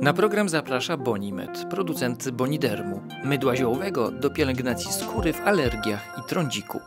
Na program zaprasza Bonimed, producent Bonidermu, mydła ziołowego do pielęgnacji skóry w alergiach i trądziku.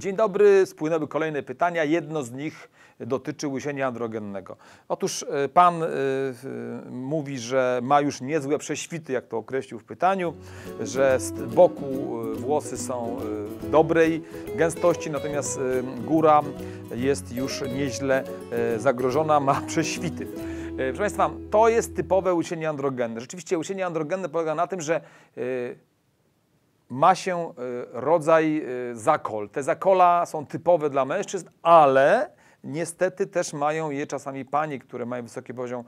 Dzień dobry, spłynęły kolejne pytania. Jedno z nich dotyczy łysienia androgennego. Otóż e, pan e, e, mówi, że ma już niezłe prześwity, jak to określił w pytaniu, że z boku e, włosy są dobrej gęstości, natomiast góra jest już nieźle zagrożona, ma prześwity. Proszę Państwa, to jest typowe łysienie androgenne. Rzeczywiście łysienie androgenne polega na tym, że ma się e, rodzaj e, zakol. Te zakola są typowe dla mężczyzn, ale niestety też mają je czasami panie, które mają wysoki poziom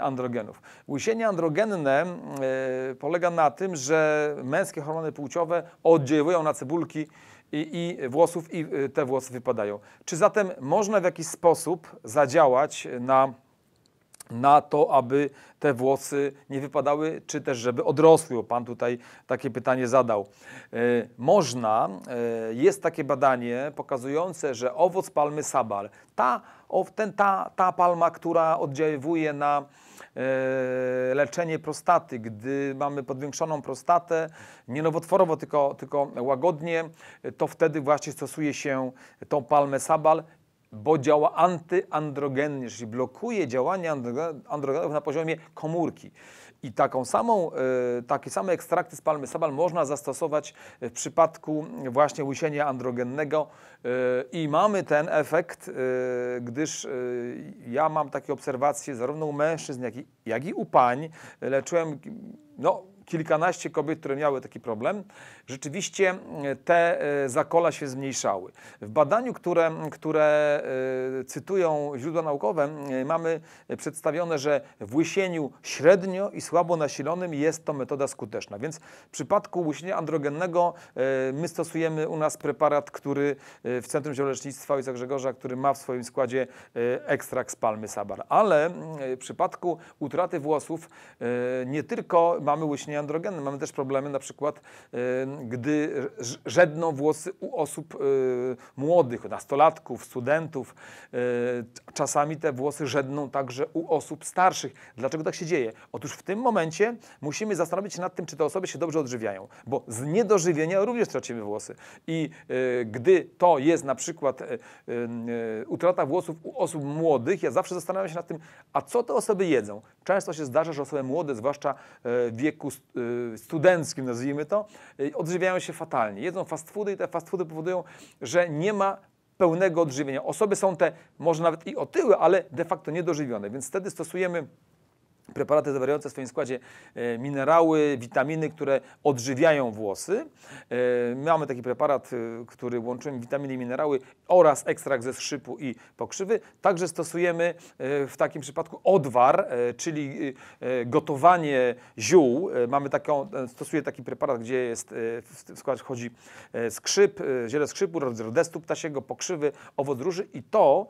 androgenów. Łysienie androgenne e, polega na tym, że męskie hormony płciowe oddziałują na cebulki i, i włosów i te włosy wypadają. Czy zatem można w jakiś sposób zadziałać na na to, aby te włosy nie wypadały, czy też żeby odrosły, Pan tutaj takie pytanie zadał. E, Można, e, jest takie badanie pokazujące, że owoc palmy sabal, ta, ten, ta, ta palma, która oddziaływuje na e, leczenie prostaty, gdy mamy podwiększoną prostatę, nie nowotworowo, tylko, tylko łagodnie, to wtedy właśnie stosuje się tą palmę sabal bo działa antyandrogennie, czyli blokuje działanie androge- androgenów na poziomie komórki. I taką samą, e, takie same ekstrakty z palmy sabal można zastosować w przypadku właśnie łysienia androgennego e, i mamy ten efekt, e, gdyż ja mam takie obserwacje zarówno u mężczyzn, jak i, jak i u pań. Leczyłem no, kilkanaście kobiet, które miały taki problem, rzeczywiście e, te e, zakola się zmniejszały. W badaniu, które, które e, cytują źródła naukowe, mamy przedstawione, że w łysieniu średnio i słabo nasilonym jest to metoda skuteczna. Więc w przypadku łysienia androgennego my stosujemy u nas preparat, który w Centrum Zielolecznictwa Ojca Grzegorza, który ma w swoim składzie ekstrakt z palmy sabar. Ale w przypadku utraty włosów nie tylko mamy łysienie androgenne, mamy też problemy na przykład, gdy żedną włosy u osób e, młodych, nastolatków, studentów. E, Czasami te włosy żedną także u osób starszych. Dlaczego tak się dzieje? Otóż w tym momencie musimy zastanowić się nad tym, czy te osoby się dobrze odżywiają, bo z niedożywienia również tracimy włosy. I e, gdy to jest na przykład utrata włosów u osób młodych, ja zawsze zastanawiam się nad tym, a co te osoby jedzą. Często się zdarza, że osoby młode, zwłaszcza w wieku studenckim, nazwijmy to, e, odżywiają się fatalnie. Jedzą fast foody i te fast foody powodują, że nie ma pełnego odżywienia. Osoby są te, może nawet i otyłe, ale de facto niedożywione, więc wtedy stosujemy preparaty zawierające w swoim składzie e, minerały, witaminy, które odżywiają włosy. E, mamy taki preparat, e, który łączymy witaminy i minerały oraz ekstrakt ze skrzypu i pokrzywy. Także stosujemy w takim przypadku odwar, czyli gotowanie ziół. Mamy taką, stosuję taki preparat, gdzie jest w skład wchodzi skrzyp, ziele skrzypu, rodestu ptasiego, pokrzywy, owoc róży i to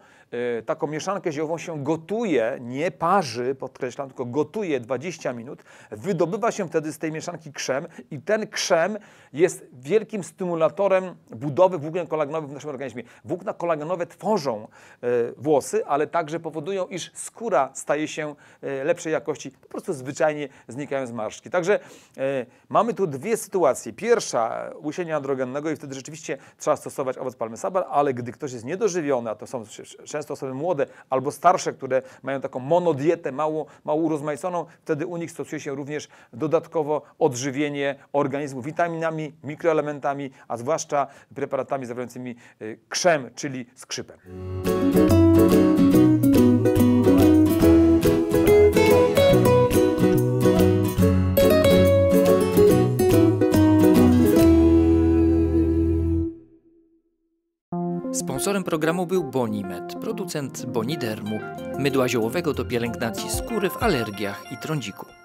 taką mieszankę ziołową się gotuje, nie parzy, podkreślam, tylko gotuje 20 minut. Wydobywa się wtedy z tej mieszanki krzem i ten krzem jest wielkim stymulatorem budowy włókien kolagenowych w naszym organizmie. Włókna kolagenowe tworzą e, włosy, ale także powodują, iż skóra staje się e, lepszej jakości. Po prostu zwyczajnie znikają zmarszczki. Także e, mamy tu dwie sytuacje. Pierwsza, łysienia androgennego i wtedy rzeczywiście trzeba stosować owoc palmy sabar, ale gdy ktoś jest niedożywiony, a to są często osoby młode albo starsze, które mają taką monodietę mało, mało urozmaiconą, wtedy u nich stosuje się również dodatkowo odżywienie organizmu witaminami, mikroelementami, a zwłaszcza preparatami zawierającymi y, krzem, czyli skrzypem. Sponsorem programu był Bonimed, producent Bonidermu, mydła ziołowego do pielęgnacji skóry w alergiach i trądziku.